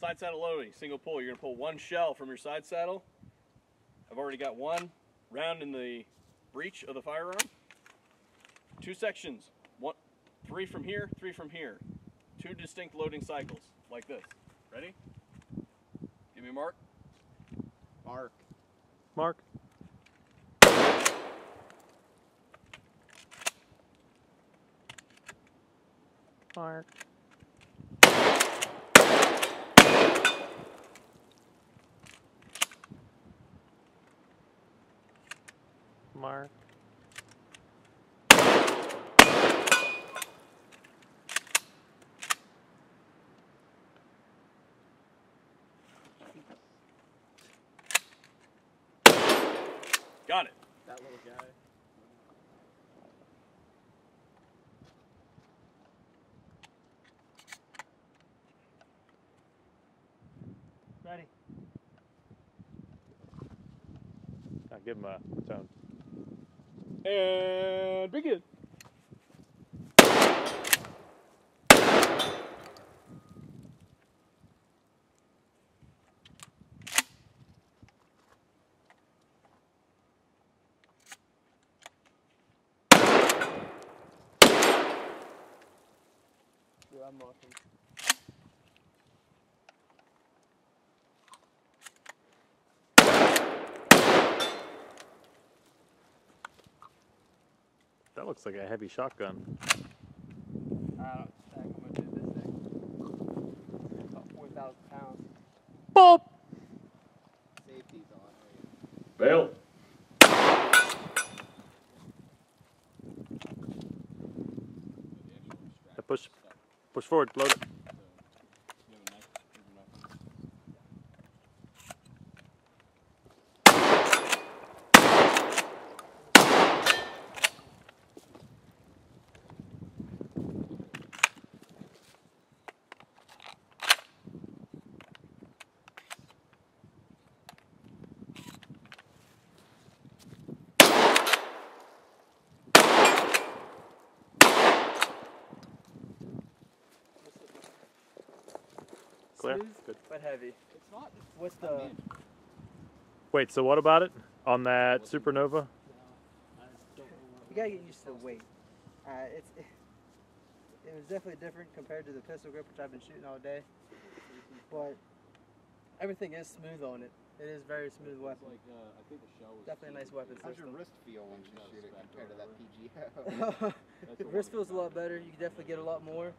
Side saddle loading, single pull. You're gonna pull one shell from your side saddle. I've already got one round in the breech of the firearm. Two sections, one, three from here, three from here. Two distinct loading cycles, like this. Ready? Give me a mark. Mark. Mark. Mark. Mark. Got it. That little guy. Ready. Now give him a tone. And begin. I'm awesome. That looks like a heavy shotgun. I don't stack them with this thing. About 4,000 pounds. Boop! Safety's on. Bail. Now push, push forward, load. it. Clear. Smooth, Good. but heavy. It's not. What's the? Wait, so what about it on that Supernova? You gotta get used to the weight. Uh, it's it, it was definitely different compared to the pistol grip, which I've been shooting all day. But everything is smooth on it. It is very smooth weapon. like uh, I think the shell was. Definitely a nice weapon How's your wrist feel when you shoot it compared to that or PGO? The wrist feels a lot better. You can definitely get a lot more.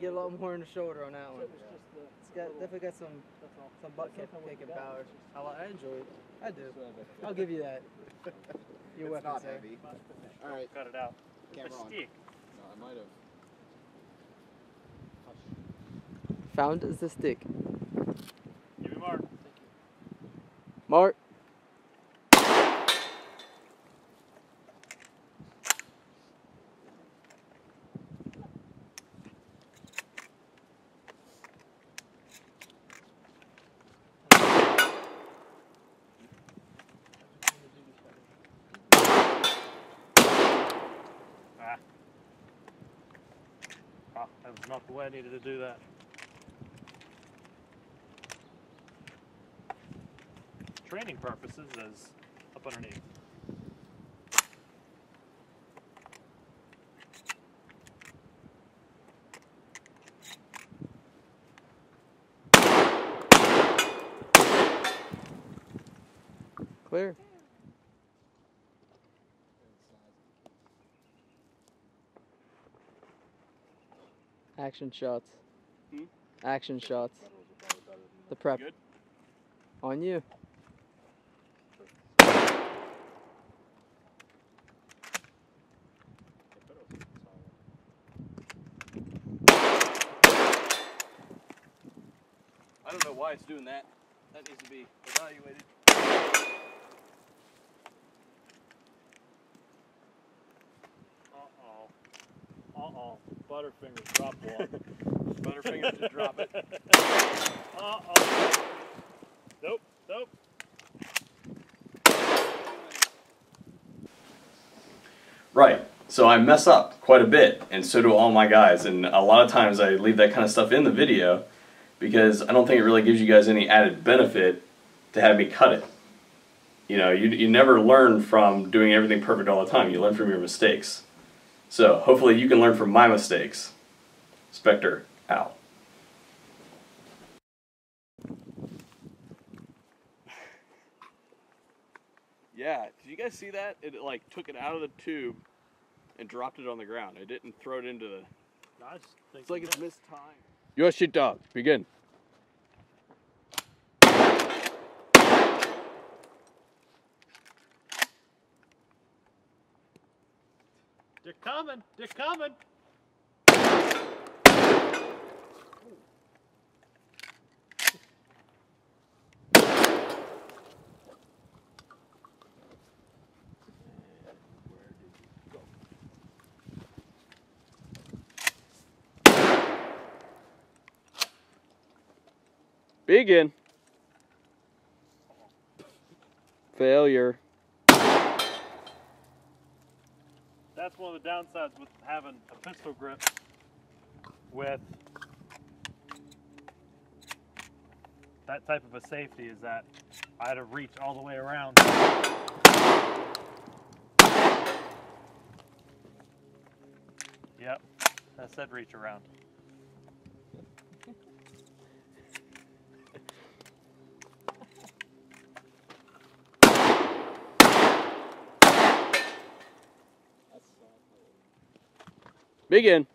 Get a lot more in the shoulder on that one. It's got definitely got some some butt kick, kicking power. I, I enjoy it. I do. I'll give you that. Your it's weapon, not sir. heavy. All right, Cut it out. camera on. No, I might have. Found the stick. Give me Mark. Mark. Ah. Ah, that was not the way I needed to do that. Training purposes is up underneath. Clear. Action shots. Hmm? Action shots. The prep. Good? On you. Why it's doing that. That needs to be evaluated. Uh-oh. Uh-oh. Butterfingers drop one. Butterfingers to drop it. Uh-oh. Nope. Nope. Right. So I mess up quite a bit, and so do all my guys. And a lot of times I leave that kind of stuff in the video, because I don't think it really gives you guys any added benefit to have me cut it. You know, you, you never learn from doing everything perfect all the time. You learn from your mistakes. So hopefully you can learn from my mistakes. Spectre out. Yeah, did you guys see that? It like took it out of the tube and dropped it on the ground. It didn't throw it into the. I just It's like it's missed Your shit dog, begin. they're coming. They're coming. Begin. Failure. That's one of the downsides with having a pistol grip with that type of a safety is that I had to reach all the way around. Yep, that said reach around. Begin.